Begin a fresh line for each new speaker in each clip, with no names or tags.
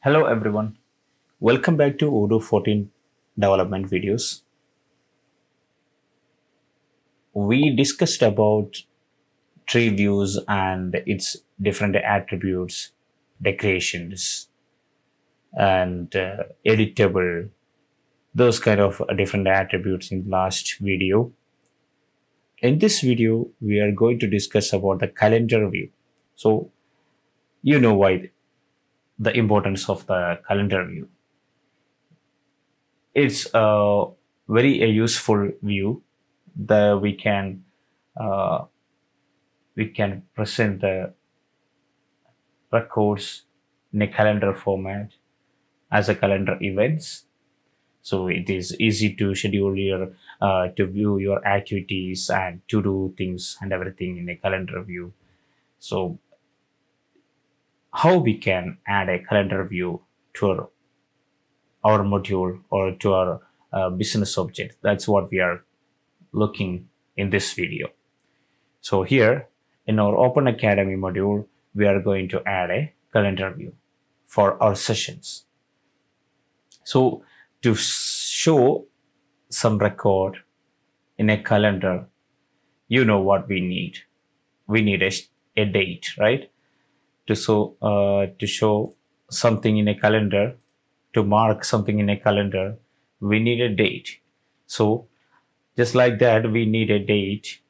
Hello everyone, welcome back to Odoo 14 development videos. We discussed about tree views and its different attributes, decorations, and uh, editable, those kind of different attributes in the last video. In this video, we are going to discuss about the calendar view. So, you know why the importance of the calendar view. It's a very a useful view that we can uh, we can present the records in a calendar format as a calendar events. So it is easy to schedule your uh, to view your activities and to do things and everything in a calendar view. So how we can add a calendar view to our, our module or to our uh, business object. That's what we are looking in this video. So here in our Open Academy module, we are going to add a calendar view for our sessions. So to show some record in a calendar, you know what we need. We need a, a date, right? To show uh, to show something in a calendar to mark something in a calendar we need a date. So just like that we need a date.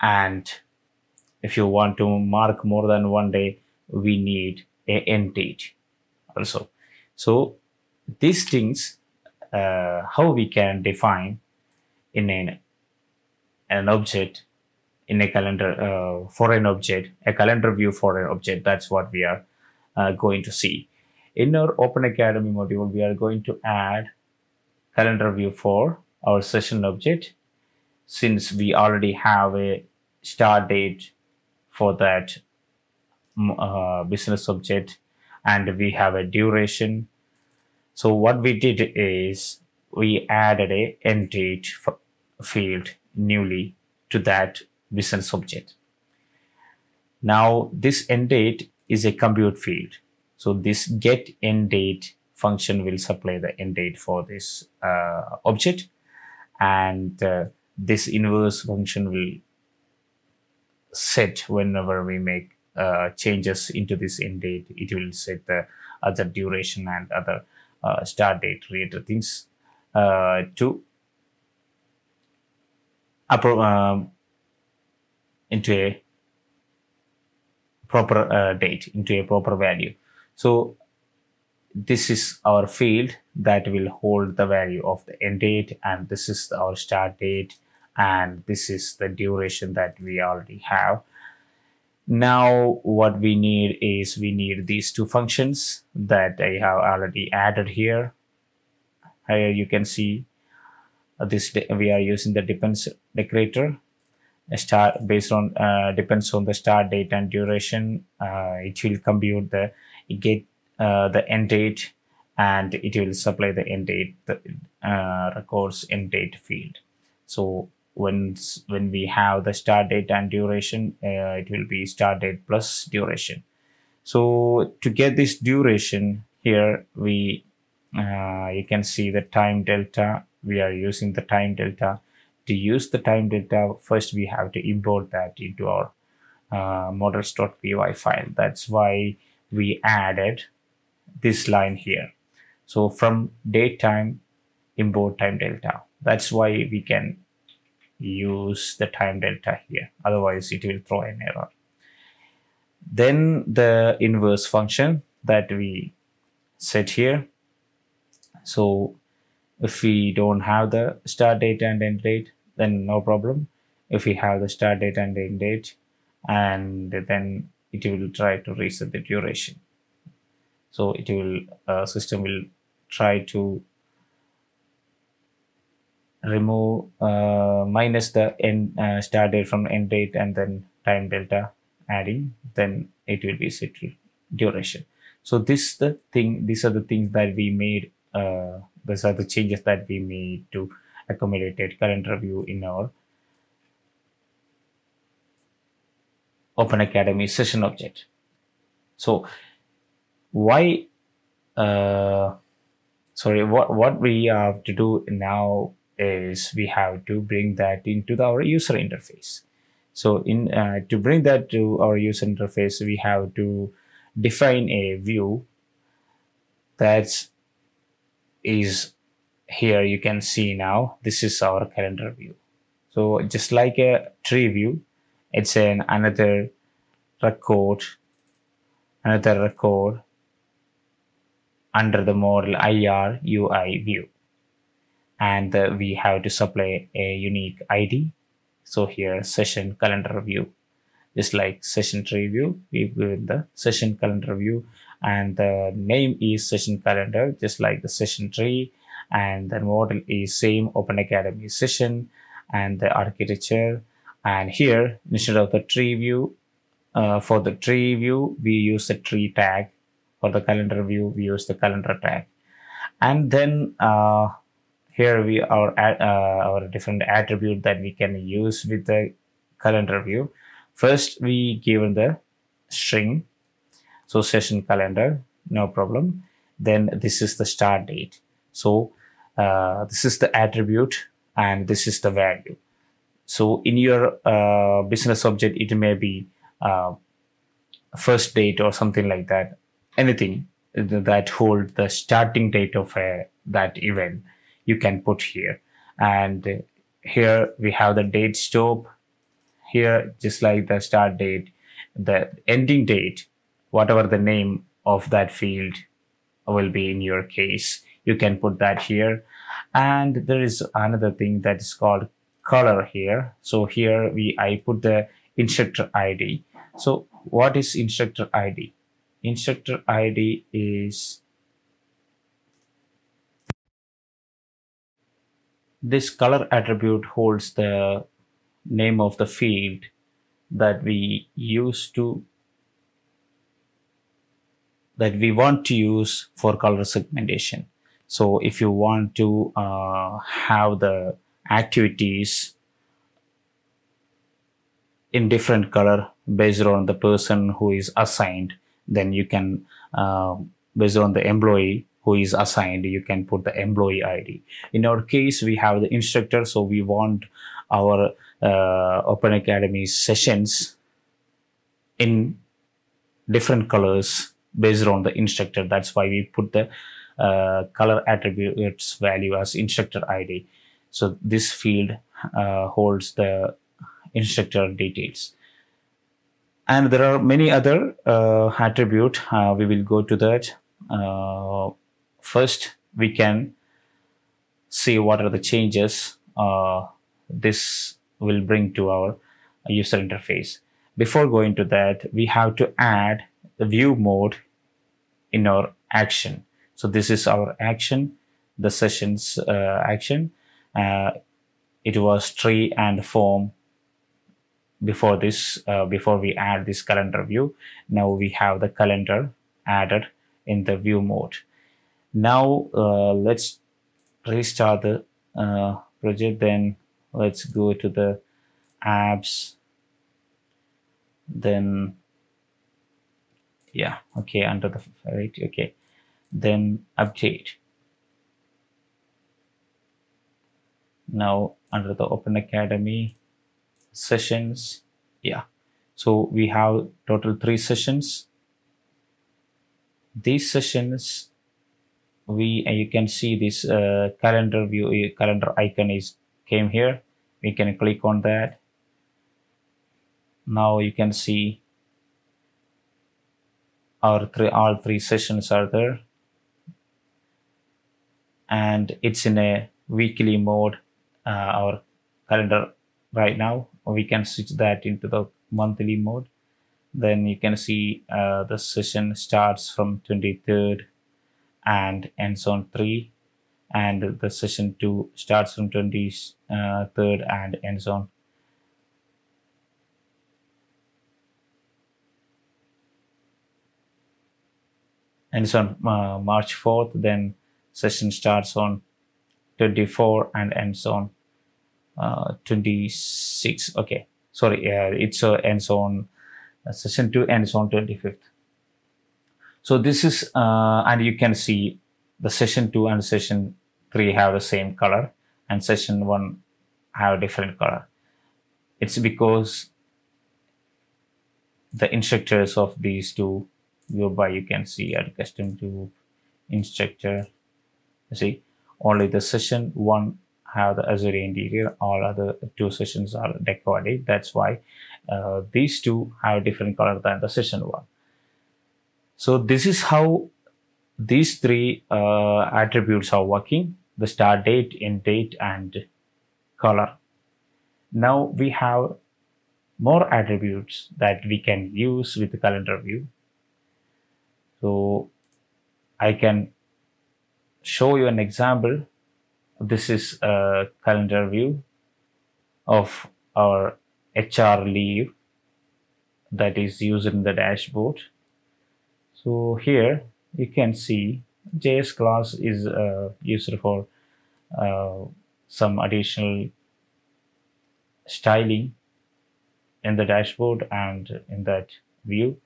And if you want to mark more than one day we need a end date also. So these things uh, how we can define in an, an object in a calendar uh, for an object, a calendar view for an object. That's what we are uh, going to see. In our Open Academy module, we are going to add calendar view for our session object since we already have a start date for that uh, business object and we have a duration. So what we did is we added a end date field newly to that business object. Now this end date is a compute field. So this get end date function will supply the end date for this uh, object and uh, this inverse function will set whenever we make uh, changes into this end date it will set the other duration and other uh, start date related things uh, to um, into a proper uh, date, into a proper value. So this is our field that will hold the value of the end date and this is our start date and this is the duration that we already have. Now what we need is we need these two functions that I have already added here. Here you can see this we are using the depends decorator start based on uh, depends on the start date and duration. Uh, it will compute the get uh, the end date and it will supply the end date the uh, records end date field. So when when we have the start date and duration uh, it will be start date plus duration. So to get this duration here we uh, you can see the time delta. We are using the time delta to use the time delta, first we have to import that into our uh, models.py file. That's why we added this line here. So from date time, import time delta. That's why we can use the time delta here. Otherwise, it will throw an error. Then the inverse function that we set here. So if we don't have the start date and end date, then no problem. If we have the start date and end date, and then it will try to reset the duration. So it will uh, system will try to remove uh, minus the end uh, start date from end date and then time delta adding then it will be set duration so this the thing these are the things that we made uh, these are the changes that we made to accommodate current view in our Open Academy session object. So why uh, sorry what what we have to do now is we have to bring that into the, our user interface so in uh, to bring that to our user interface we have to define a view that is here you can see now this is our calendar view. So just like a tree view it's an another record another record under the model IR UI view. And uh, we have to supply a unique ID so here session calendar view. Just like session tree view we give the session calendar view. And the name is session calendar just like the session tree and the model is same open academy session and the architecture. And here instead of the tree view uh, for the tree view we use the tree tag. For the calendar view we use the calendar tag. And then uh, here we our uh, our different attribute that we can use with the calendar view. First we given the string. So session calendar no problem. Then this is the start date so uh, this is the attribute and this is the value. So in your uh, business object it may be uh, first date or something like that. Anything that hold the starting date of uh, that event you can put here. And here we have the date stop. Here just like the start date the ending date whatever the name of that field will be in your case you can put that here. And there is another thing that is called color here. So here we i put the instructor id so what is instructor id instructor id is this color attribute holds the name of the field that we use to that we want to use for color segmentation. So if you want to uh, have the activities in different color based on the person who is assigned, then you can, uh, based on the employee who is assigned, you can put the employee ID. In our case, we have the instructor, so we want our uh, Open Academy sessions in different colors based on the instructor. That's why we put the uh, color attributes value as instructor ID. So this field uh, holds the instructor details. And there are many other uh, attribute. Uh, we will go to that. Uh, first, we can see what are the changes uh, this will bring to our user interface. Before going to that, we have to add the view mode in our action. So this is our action, the sessions uh, action. Uh, it was tree and form before this, uh, before we add this calendar view. Now we have the calendar added in the view mode. Now uh, let's restart the uh, project. Then let's go to the apps. Then yeah okay under the right okay then update. Now under the open academy sessions yeah. So we have total three sessions. These sessions we uh, you can see this uh, calendar view uh, calendar icon is came here. We can click on that. Now you can see our three all three sessions are there and it's in a weekly mode uh, our calendar right now. We can switch that into the monthly mode. Then you can see uh, the session starts from 23rd and ends on 3 and the session 2 starts from 23rd and ends on ends on uh, March 4th, then session starts on 24 and ends on uh, 26. Okay, sorry, uh, it's uh, ends on uh, session 2 ends on 25th. So this is, uh, and you can see the session two and session three have the same color and session one have a different color. It's because the instructors of these two go by, you can see at custom to instructor. You see, only the session one have the Azure interior, all other two sessions are decorated. That's why uh, these two have different color than the session one. So this is how these three uh, attributes are working, the start date, end date, and color. Now we have more attributes that we can use with the calendar view. So I can show you an example. This is a calendar view of our HR leave that is used in the dashboard. So here you can see JS class is uh, used for uh, some additional styling in the dashboard and in that view.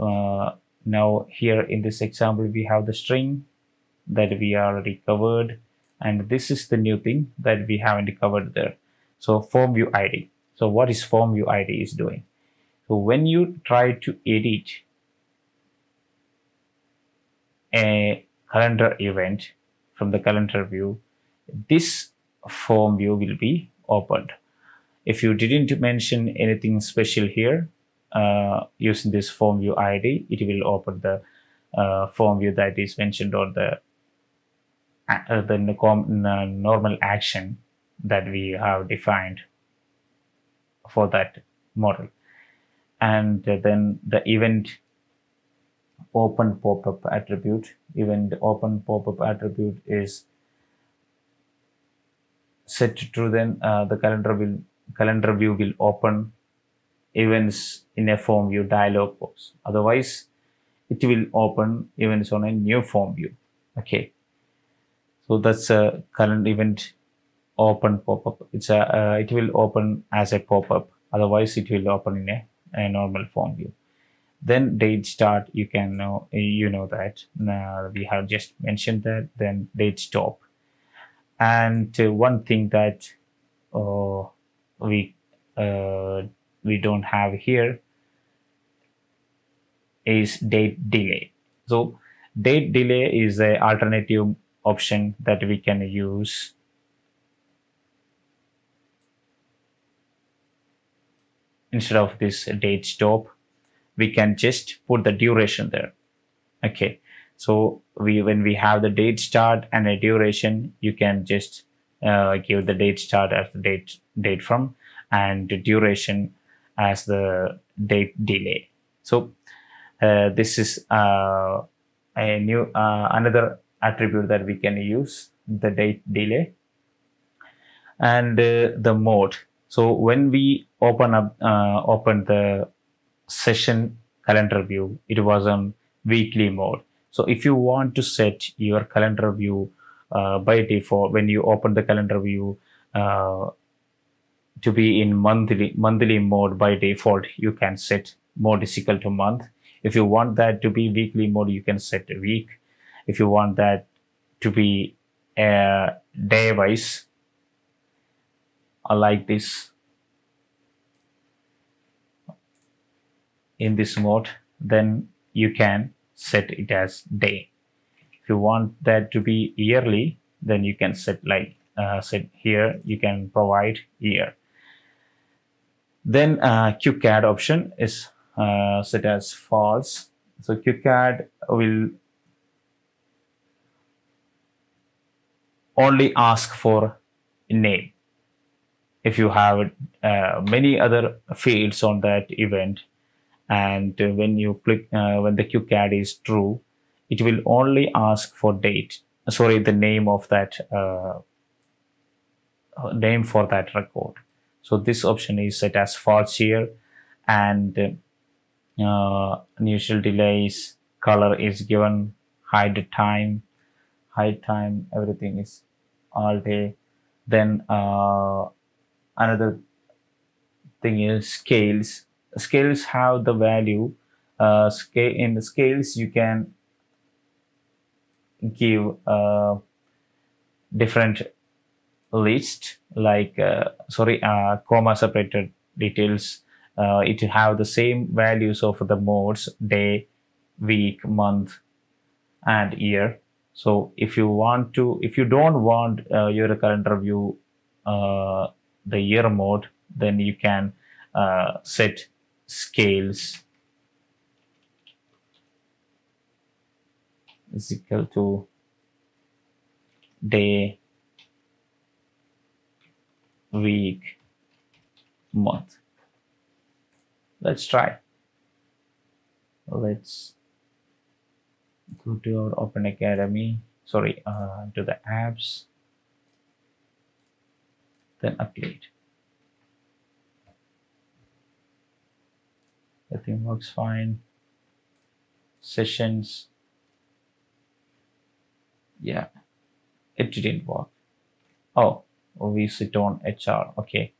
Uh, now here in this example we have the string that we already covered and this is the new thing that we haven't covered there. So form view ID. So what is form view ID is doing? So when you try to edit a calendar event from the calendar view, this form view will be opened. If you didn't mention anything special here, uh, using this form view ID, it will open the uh, form view that is mentioned on the uh, the normal action that we have defined for that model. And then the event open pop-up attribute, event open pop-up attribute is set to then uh, the calendar will calendar view will open events in a form view dialog box. Otherwise it will open events on a new form view. Okay so that's a current event open pop-up. It's a uh, it will open as a pop-up. Otherwise it will open in a, a normal form view. Then date start you can know you know that. We have just mentioned that. Then date stop. And uh, one thing that uh, we uh, we don't have here is date delay. So date delay is a alternative option that we can use. Instead of this date stop we can just put the duration there. Okay so we when we have the date start and a duration you can just uh, give the date start as the date date from and the duration as the date delay. So uh, this is uh, a new uh, another attribute that we can use the date delay and uh, the mode so when we open up uh, open the session calendar view, it was on weekly mode. So if you want to set your calendar view uh, by default, when you open the calendar view uh, to be in monthly monthly mode by default, you can set mode is equal to month. If you want that to be weekly mode, you can set a week. If you want that to be uh, day wise, like this in this mode then you can set it as day. If you want that to be yearly then you can set like uh, set here you can provide year then uh, quick add option is uh, set as false. So quick add will only ask for name. If you have uh, many other fields on that event and when you click uh, when the quick add is true it will only ask for date sorry the name of that uh, uh, name for that record. So this option is set as false here and uh, initial delays color is given hide time hide time everything is all day. Then uh, another thing is scales. Scales have the value uh, scale in the scales you can give uh, different list like uh, sorry uh, comma separated details. Uh, it have the same values of the modes day week month and year so if you want to if you don't want uh, your calendar review uh, the year mode then you can uh, set scales. Is equal to day week month. Let's try. Let's go to our open academy sorry uh, to the apps then update. Everything works fine. Sessions. Yeah. It didn't work. Oh we sit on hr okay.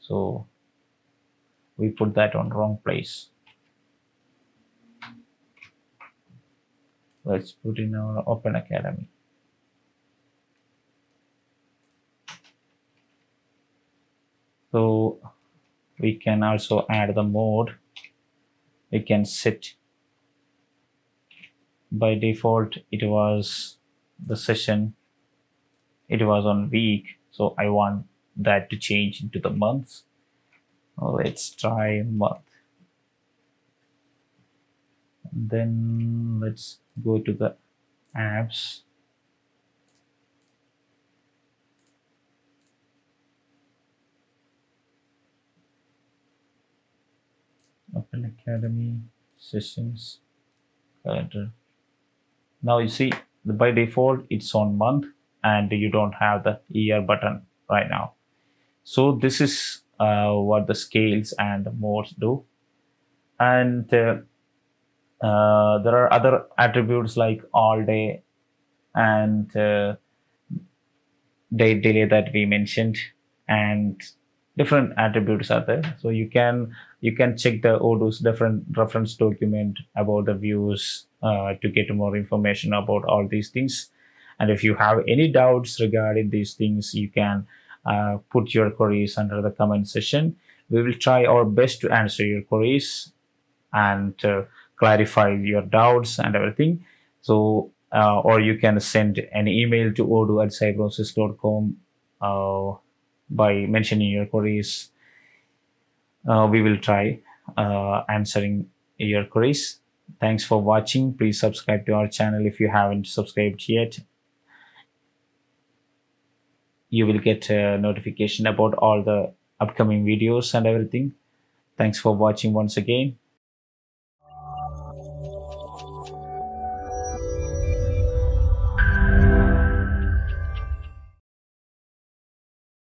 So we put that on wrong place let's put in our open academy. So we can also add the mode. We can set. By default it was the session. It was on week so i want that to change into the months. Let's try month. Then let's go to the apps. Open academy sessions calendar. Now you see by default it's on month and you don't have the year button right now. So this is uh, what the scales and modes do. And uh, uh, there are other attributes like all day and uh, date delay that we mentioned and different attributes are there. So you can you can check the odoo's different reference document about the views uh, to get more information about all these things. And if you have any doubts regarding these things you can uh, put your queries under the comment section. We will try our best to answer your queries and uh, clarify your doubts and everything so uh, or you can send an email to odoo at cybrosys.com uh, by mentioning your queries. Uh, we will try uh, answering your queries. Thanks for watching. Please subscribe to our channel if you haven't subscribed yet. You will get a notification about all the upcoming videos and everything. Thanks for watching once again.